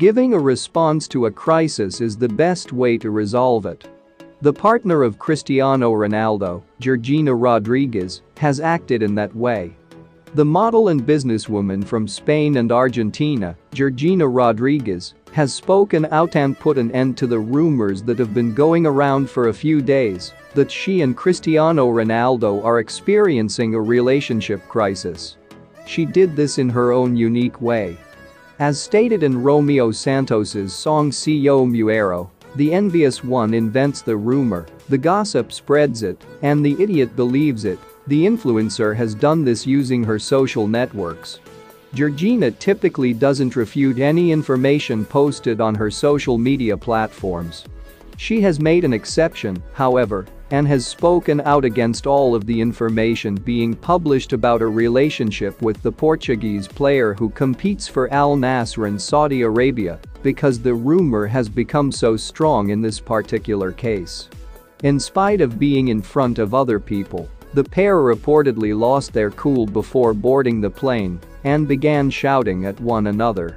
Giving a response to a crisis is the best way to resolve it. The partner of Cristiano Ronaldo, Georgina Rodriguez, has acted in that way. The model and businesswoman from Spain and Argentina, Georgina Rodriguez, has spoken out and put an end to the rumors that have been going around for a few days that she and Cristiano Ronaldo are experiencing a relationship crisis. She did this in her own unique way. As stated in Romeo Santos's song Yo Muero, the envious one invents the rumor, the gossip spreads it, and the idiot believes it. The influencer has done this using her social networks. Georgina typically doesn't refute any information posted on her social media platforms. She has made an exception, however, and has spoken out against all of the information being published about a relationship with the Portuguese player who competes for Al Nassr in Saudi Arabia because the rumor has become so strong in this particular case. In spite of being in front of other people, the pair reportedly lost their cool before boarding the plane and began shouting at one another.